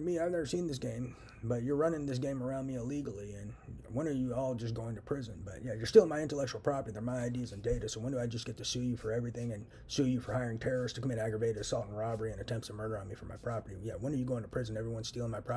me, I've never seen this game, but you're running this game around me illegally, and when are you all just going to prison? But yeah, you're still my intellectual property. They're my ideas and data. So when do I just get to sue you for everything and sue you for hiring terrorists to commit aggravated assault and robbery and attempts of murder on me for my property? Yeah, when are you going to prison? Everyone's stealing my property.